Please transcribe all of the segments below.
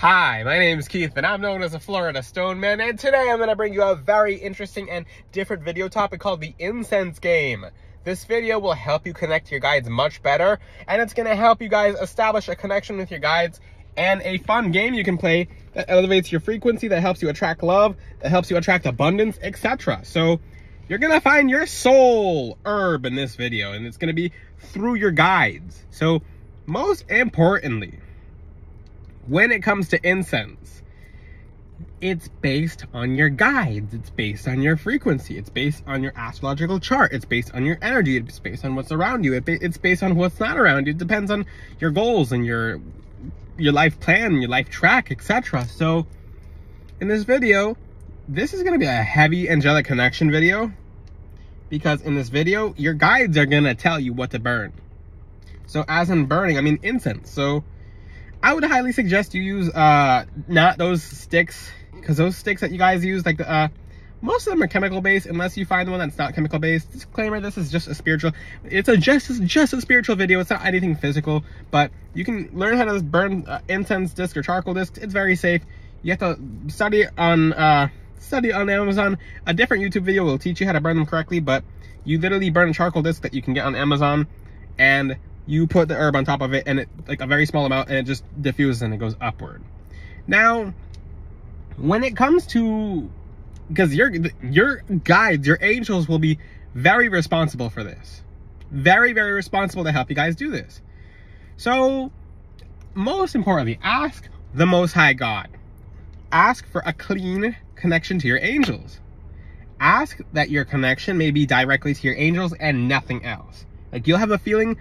Hi, my name is Keith and I'm known as a Florida Stone Man and today I'm going to bring you a very interesting and different video topic called the Incense Game. This video will help you connect your guides much better and it's going to help you guys establish a connection with your guides and a fun game you can play that elevates your frequency, that helps you attract love, that helps you attract abundance, etc. So you're going to find your soul herb in this video and it's going to be through your guides. So most importantly, when it comes to incense, it's based on your guides. It's based on your frequency. It's based on your astrological chart. It's based on your energy. It's based on what's around you. It's based on what's not around you. It depends on your goals and your your life plan, your life track, etc. So in this video, this is going to be a heavy angelic connection video because in this video, your guides are going to tell you what to burn. So as in burning, I mean incense. So I would highly suggest you use uh, not those sticks because those sticks that you guys use, like the, uh, most of them are chemical based unless you find one that's not chemical based. Disclaimer, this is just a spiritual, it's a just, just a spiritual video. It's not anything physical, but you can learn how to burn uh, incense disc or charcoal disc. It's very safe. You have to study on, uh, study on Amazon. A different YouTube video will teach you how to burn them correctly, but you literally burn a charcoal disc that you can get on Amazon and you put the herb on top of it and it like a very small amount and it just diffuses and it goes upward. Now, when it comes to, because your, your guides, your angels will be very responsible for this. Very, very responsible to help you guys do this. So, most importantly, ask the Most High God. Ask for a clean connection to your angels. Ask that your connection may be directly to your angels and nothing else. Like you'll have a feeling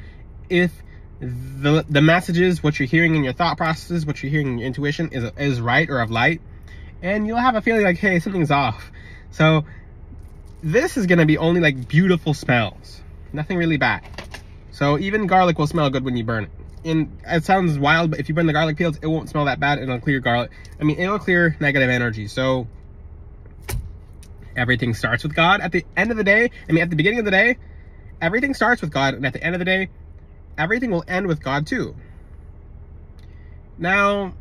if the the messages, what you're hearing in your thought processes, what you're hearing in your intuition is is right or of light, and you'll have a feeling like, hey, something's off. So this is gonna be only like beautiful smells, nothing really bad. So even garlic will smell good when you burn it. And it sounds wild, but if you burn the garlic peels, it won't smell that bad. It'll clear garlic. I mean, it'll clear negative energy. So everything starts with God. At the end of the day, I mean, at the beginning of the day, everything starts with God. And at the end of the day, everything will end with God too. Now,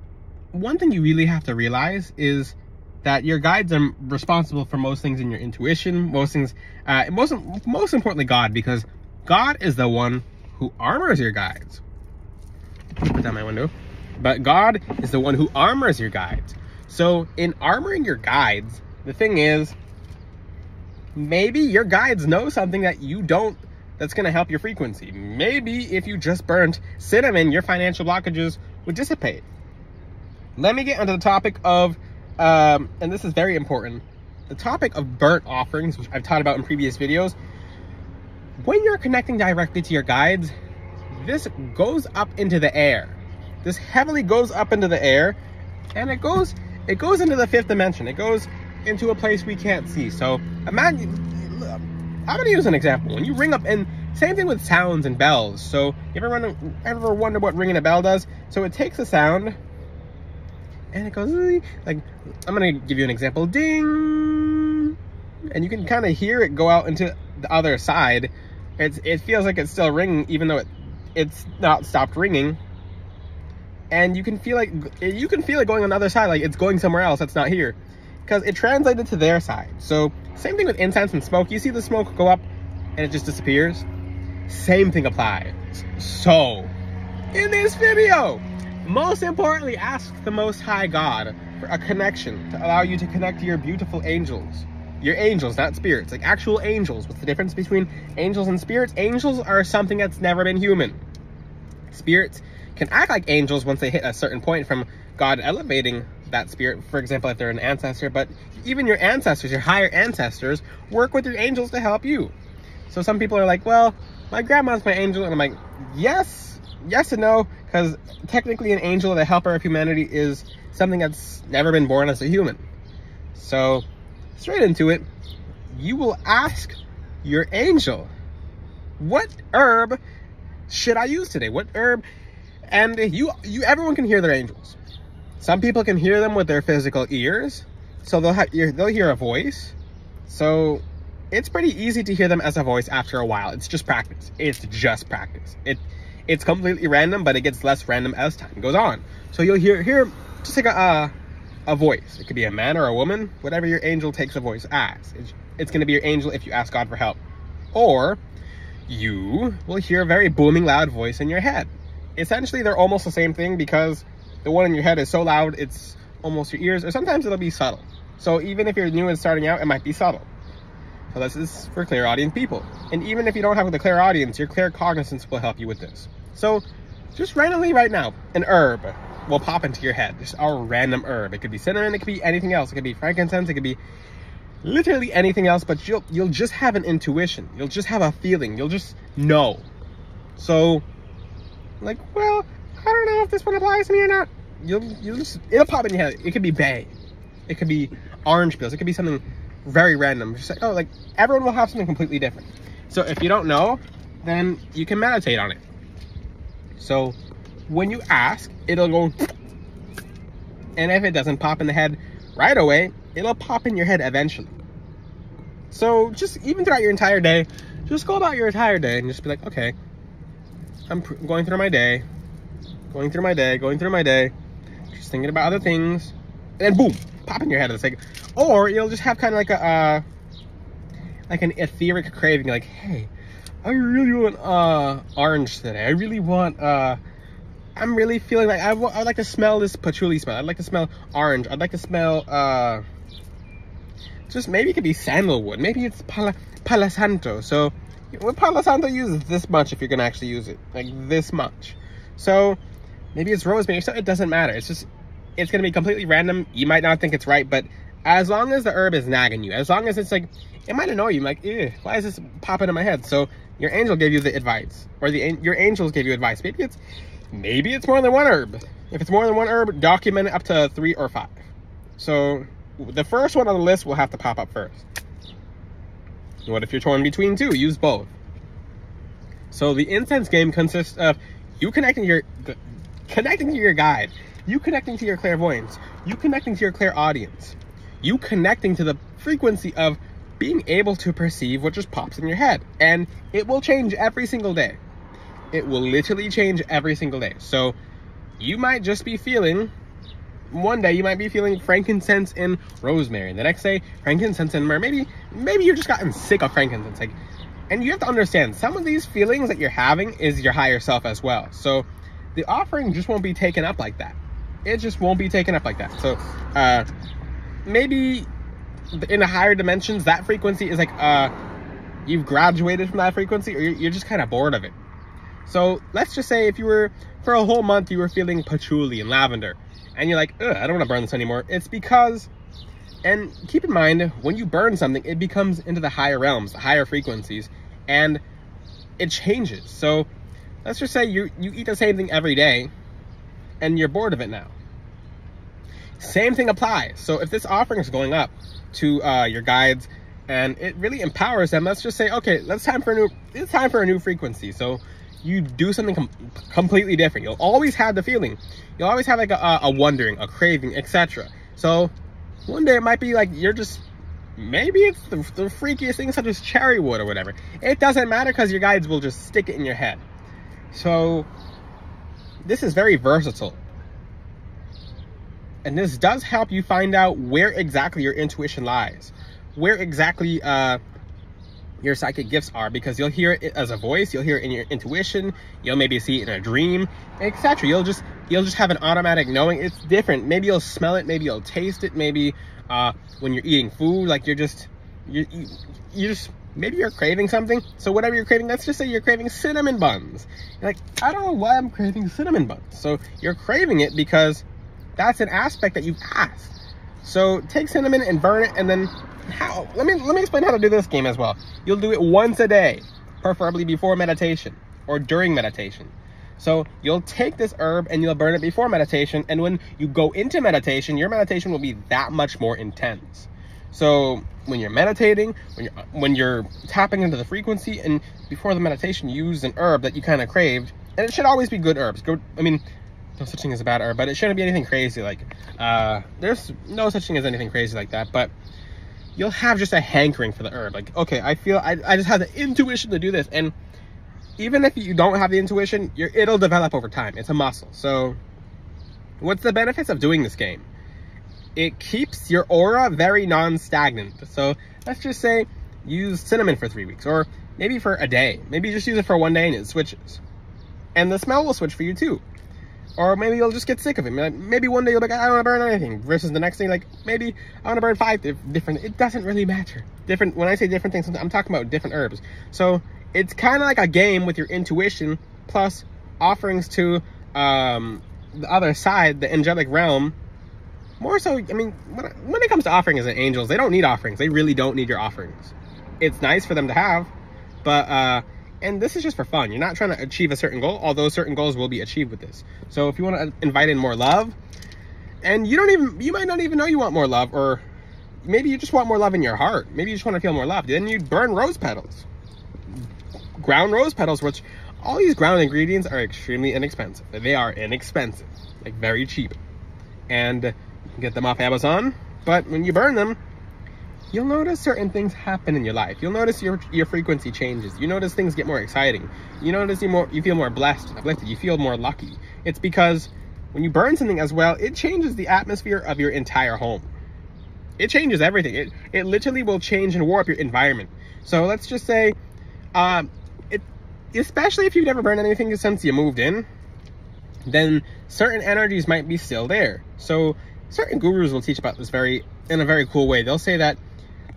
one thing you really have to realize is that your guides are responsible for most things in your intuition, most things, uh, most, most importantly, God, because God is the one who armors your guides. Put down my window. But God is the one who armors your guides. So in armoring your guides, the thing is, maybe your guides know something that you don't that's going to help your frequency. Maybe if you just burnt cinnamon, your financial blockages would dissipate. Let me get onto the topic of, um, and this is very important, the topic of burnt offerings, which I've taught about in previous videos. When you're connecting directly to your guides, this goes up into the air. This heavily goes up into the air, and it goes it goes into the fifth dimension. It goes into a place we can't see. So imagine I'm gonna use an example. When you ring up, and same thing with sounds and bells. So you ever wonder, ever wonder what ringing a bell does? So it takes a sound, and it goes like I'm gonna give you an example. Ding, and you can kind of hear it go out into the other side. It's it feels like it's still ringing, even though it it's not stopped ringing. And you can feel like you can feel it going on the other side, like it's going somewhere else that's not here because it translated to their side. So same thing with incense and smoke. You see the smoke go up and it just disappears. Same thing applies. So in this video, most importantly, ask the Most High God for a connection to allow you to connect to your beautiful angels. Your angels, not spirits, like actual angels. What's the difference between angels and spirits? Angels are something that's never been human. Spirits can act like angels once they hit a certain point from God elevating that spirit, for example, if they're an ancestor, but even your ancestors, your higher ancestors, work with your angels to help you. So some people are like, well, my grandma's my angel. And I'm like, yes, yes and no, because technically an angel, the helper of humanity, is something that's never been born as a human. So straight into it, you will ask your angel, what herb should I use today? What herb? And you, you, everyone can hear their angels. Some people can hear them with their physical ears, so they'll they'll hear a voice. So it's pretty easy to hear them as a voice after a while. It's just practice. It's just practice. It it's completely random, but it gets less random as time goes on. So you'll hear hear just like a, uh, a voice. It could be a man or a woman, whatever your angel takes a voice as. It's, it's going to be your angel if you ask God for help. Or you will hear a very booming loud voice in your head. Essentially, they're almost the same thing because the one in your head is so loud, it's almost your ears, or sometimes it'll be subtle. So even if you're new and starting out, it might be subtle. So this is for clairaudient people. And even if you don't have the clairaudience, your claircognizance will help you with this. So just randomly right now, an herb will pop into your head. Just a random herb. It could be cinnamon, it could be anything else. It could be frankincense, it could be literally anything else, but you'll you'll just have an intuition. You'll just have a feeling. You'll just know. So like, well, I don't know if this one applies to me or not. You'll you'll just it'll pop in your head. It could be bay. It could be orange pills. It could be something very random. Just like, oh, like everyone will have something completely different. So if you don't know, then you can meditate on it. So when you ask, it'll go, and if it doesn't pop in the head right away, it'll pop in your head eventually. So just even throughout your entire day, just go about your entire day and just be like, okay, I'm going through my day, going through my day, going through my day, just thinking about other things, and then boom, pop in your head. It's second. or you'll just have kind of like a, uh, like an etheric craving, like, hey, I really want uh orange today. I really want uh I'm really feeling like I, I'd like to smell this patchouli smell. I'd like to smell orange. I'd like to smell, uh, just maybe it could be sandalwood. Maybe it's pala, palo santo. So with palo santo, use this much if you're going to actually use it. Like this much. So maybe it's rosemary. So it doesn't matter. It's just, it's going to be completely random. You might not think it's right, but as long as the herb is nagging you, as long as it's like, it might annoy you. I'm like, why is this popping in my head? So your angel gave you the advice, or the your angels gave you advice. Maybe it's maybe it's more than one herb. If it's more than one herb, document it up to three or five. So the first one on the list will have to pop up first. What if you're torn between two? Use both. So the incense game consists of you connecting your connecting to your guide, you connecting to your clairvoyance, you connecting to your clairaudience, you connecting to the frequency of being able to perceive what just pops in your head. And it will change every single day. It will literally change every single day. So you might just be feeling, one day you might be feeling frankincense and rosemary. And the next day, frankincense and myrrh. Maybe, maybe you're just gotten sick of frankincense. Like, and you have to understand, some of these feelings that you're having is your higher self as well. So the offering just won't be taken up like that. It just won't be taken up like that. So uh, maybe in the higher dimensions, that frequency is like, uh, you've graduated from that frequency or you're, you're just kind of bored of it. So let's just say if you were, for a whole month, you were feeling patchouli and lavender, and you're like, I don't want to burn this anymore. It's because, and keep in mind, when you burn something, it becomes into the higher realms, the higher frequencies, and it changes. So let's just say you, you eat the same thing every day, and you're bored of it now. Same thing applies. So if this offering is going up to uh, your guides, and it really empowers them, let's just say, okay, let's time for a new, it's time for a new frequency. So you do something com completely different. You'll always have the feeling. You'll always have like a, a wondering, a craving, etc. So one day it might be like you're just, maybe it's the, the freakiest thing such as cherry wood or whatever. It doesn't matter because your guides will just stick it in your head. So this is very versatile. And this does help you find out where exactly your intuition lies. Where exactly uh, your psychic gifts are because you'll hear it as a voice, you'll hear it in your intuition, you'll maybe see it in a dream, etc. You'll just you'll just have an automatic knowing. It's different. Maybe you'll smell it, maybe you'll taste it, maybe uh, when you're eating food, like you're just you you, you just maybe you're craving something. So whatever you're craving, let's just say you're craving cinnamon buns. You're like, I don't know why I'm craving cinnamon buns. So you're craving it because that's an aspect that you've. So take cinnamon and burn it and then how let me let me explain how to do this game as well you'll do it once a day preferably before meditation or during meditation so you'll take this herb and you'll burn it before meditation and when you go into meditation your meditation will be that much more intense so when you're meditating when you're when you're tapping into the frequency and before the meditation use an herb that you kind of craved and it should always be good herbs good i mean no such thing as a bad herb but it shouldn't be anything crazy like uh there's no such thing as anything crazy like that but you'll have just a hankering for the herb. Like, okay, I feel, I, I just have the intuition to do this. And even if you don't have the intuition, it'll develop over time. It's a muscle. So What's the benefits of doing this game? It keeps your aura very non-stagnant. So let's just say use cinnamon for three weeks or maybe for a day. Maybe just use it for one day and it switches. And the smell will switch for you too. Or maybe you'll just get sick of it. Maybe one day you'll be like, I don't want to burn anything. Versus the next day, like, maybe I want to burn five different. It doesn't really matter. Different, when I say different things, I'm talking about different herbs. So it's kind of like a game with your intuition plus offerings to um, the other side, the angelic realm. More so, I mean, when, when it comes to offerings and angels, they don't need offerings. They really don't need your offerings. It's nice for them to have, but uh, and this is just for fun. You're not trying to achieve a certain goal, although certain goals will be achieved with this. So if you want to invite in more love, and you don't even, you might not even know you want more love, or maybe you just want more love in your heart. Maybe you just want to feel more love. Then you burn rose petals. Ground rose petals, which all these ground ingredients are extremely inexpensive. They are inexpensive, like very cheap. And get them off Amazon, but when you burn them, you'll notice certain things happen in your life. You'll notice your your frequency changes. You notice things get more exciting. You notice you more you feel more blessed, uplifted. You feel more lucky. It's because when you burn something as well, it changes the atmosphere of your entire home. It changes everything. It it literally will change and warp your environment. So let's just say, um, it especially if you've never burned anything since you moved in, then certain energies might be still there. So certain gurus will teach about this very in a very cool way. They'll say that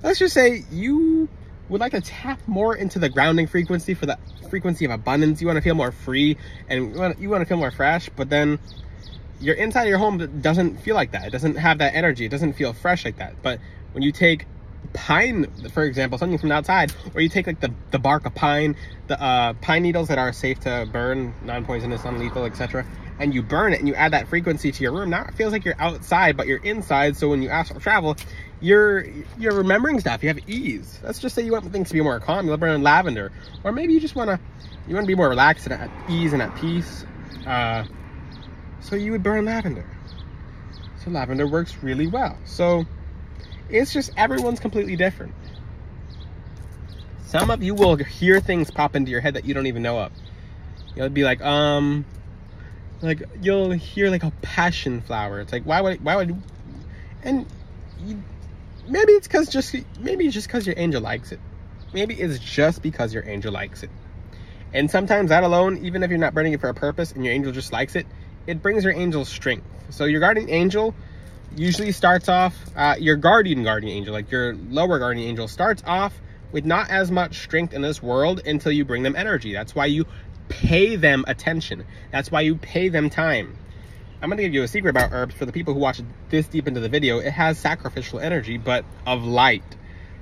let's just say you would like to tap more into the grounding frequency for the frequency of abundance. You want to feel more free and you want, to feel more fresh, but then your inside of your home doesn't feel like that. It doesn't have that energy. It doesn't feel fresh like that. But when you take pine, for example, something from outside, or you take like the, the bark of pine, the uh, pine needles that are safe to burn, non-poisonous, non-lethal, etc., and you burn it and you add that frequency to your room, now it feels like you're outside, but you're inside. So when you astral travel, you're you're remembering stuff. You have ease. Let's just say you want things to be more calm. You'll burn lavender, or maybe you just want to you want to be more relaxed and at ease and at peace. Uh, so you would burn lavender. So lavender works really well. So it's just everyone's completely different. Some of you will hear things pop into your head that you don't even know of. You'll be like, um, like you'll hear like a passion flower. It's like why would why would and you maybe it's because just maybe it's just because your angel likes it. Maybe it's just because your angel likes it. And sometimes that alone even if you're not burning it for a purpose and your angel just likes it it brings your angel strength. So your guardian angel usually starts off uh, your guardian guardian angel like your lower guardian angel starts off with not as much strength in this world until you bring them energy. That's why you pay them attention that's why you pay them time I'm going to give you a secret about herbs for the people who watch this deep into the video. It has sacrificial energy, but of light.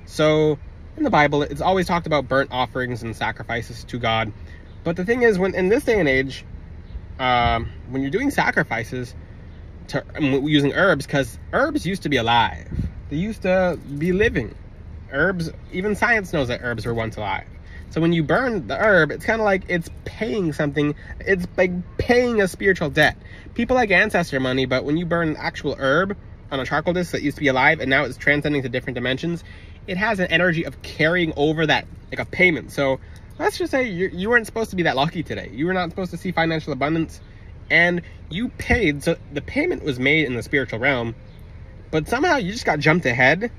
So in the Bible, it's always talked about burnt offerings and sacrifices to God. But the thing is, when in this day and age, um, when you're doing sacrifices to um, using herbs, because herbs used to be alive. They used to be living. Herbs, even science knows that herbs were once alive. So when you burn the herb, it's kind of like it's paying something. It's like paying a spiritual debt. People like ancestor money, but when you burn an actual herb on a charcoal disc that used to be alive and now it's transcending to different dimensions, it has an energy of carrying over that, like a payment. So let's just say you, you weren't supposed to be that lucky today. You were not supposed to see financial abundance and you paid. So the payment was made in the spiritual realm, but somehow you just got jumped ahead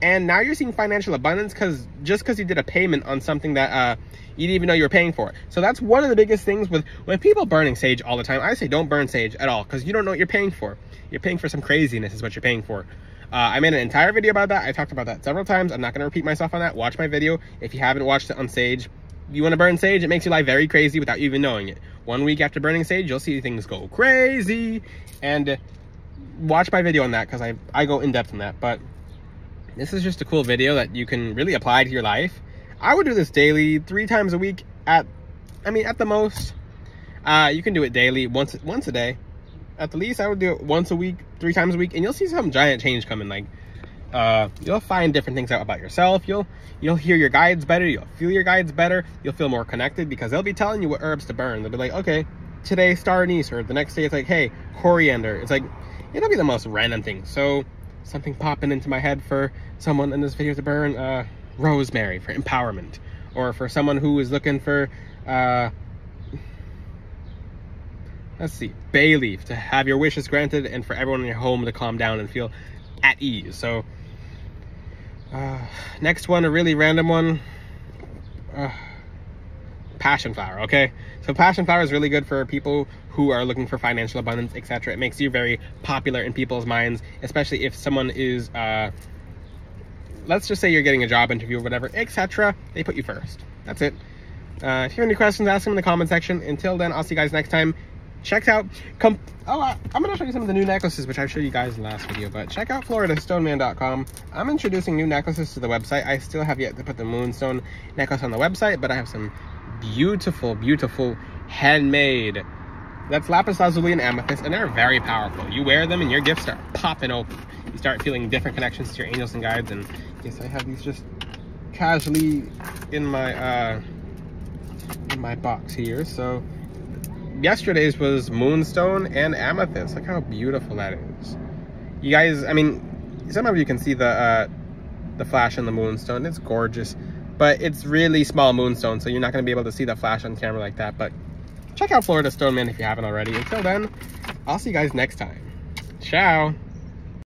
and now you're seeing financial abundance because just because you did a payment on something that uh, you didn't even know you were paying for. So that's one of the biggest things with when people burning sage all the time. I say don't burn sage at all because you don't know what you're paying for. You're paying for some craziness is what you're paying for. Uh, I made an entire video about that. I talked about that several times. I'm not going to repeat myself on that. Watch my video if you haven't watched it on sage. You want to burn sage, it makes your life very crazy without you even knowing it. One week after burning sage, you'll see things go crazy. And watch my video on that because I, I go in depth on that. But this is just a cool video that you can really apply to your life. I would do this daily, three times a week at, I mean, at the most. Uh, you can do it daily, once once a day. At the least, I would do it once a week, three times a week, and you'll see some giant change coming. Like, uh, you'll find different things out about yourself. You'll you'll hear your guides better. You'll feel your guides better. You'll feel more connected because they'll be telling you what herbs to burn. They'll be like, okay, today star anise, or the next day it's like, hey, coriander. It's like, it'll be the most random thing. So something popping into my head for someone in this video to burn uh, rosemary for empowerment or for someone who is looking for uh, Let's see. Bay leaf to have your wishes granted and for everyone in your home to calm down and feel at ease. So, uh, next one, a really random one. Uh, passion flower, okay? So passion flower is really good for people who are looking for financial abundance, etc. It makes you very popular in people's minds, especially if someone is, uh, let's just say you're getting a job interview or whatever, etc. They put you first. That's it. Uh, if you have any questions, ask them in the comment section. Until then, I'll see you guys next time check out come oh uh, i'm gonna show you some of the new necklaces which i showed you guys in the last video but check out floridastoneman.com i'm introducing new necklaces to the website i still have yet to put the moonstone necklace on the website but i have some beautiful beautiful handmade that's lapis lazuli and amethyst and they're very powerful you wear them and your gifts start popping open you start feeling different connections to your angels and guides and yes i have these just casually in my uh in my box here so yesterday's was moonstone and amethyst. Look how beautiful that is. You guys, I mean, some of you can see the uh, the flash in the moonstone. It's gorgeous, but it's really small moonstone, so you're not going to be able to see the flash on camera like that. But check out Florida Stoneman if you haven't already. Until then, I'll see you guys next time. Ciao.